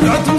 Pronto